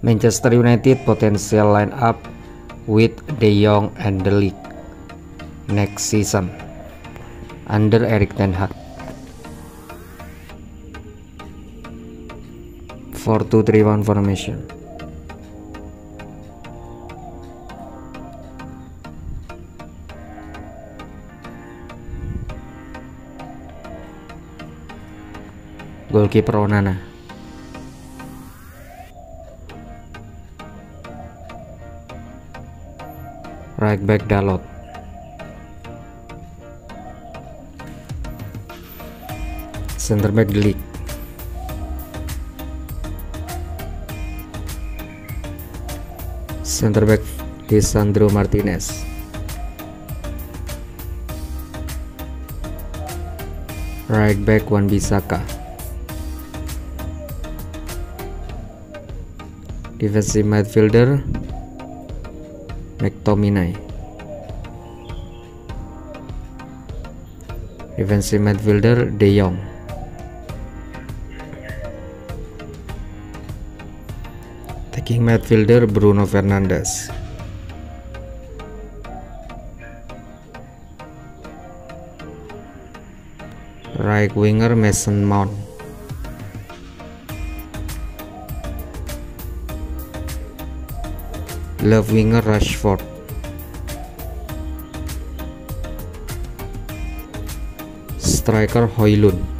Manchester United potential lineup with De Jong and De Ligt next season under Erik ten Hag. 4-2-3-1 formation. Goalkeeper Onana. Right back Dalot. Center back Delik center back Lisandro Martinez. Right back Wan Bisaka. Defensive midfielder McTominay. Defensive midfielder De Jong. Attacking midfielder Bruno Fernandes. Right winger Mason Mount left winger Rashford. Striker Hoylund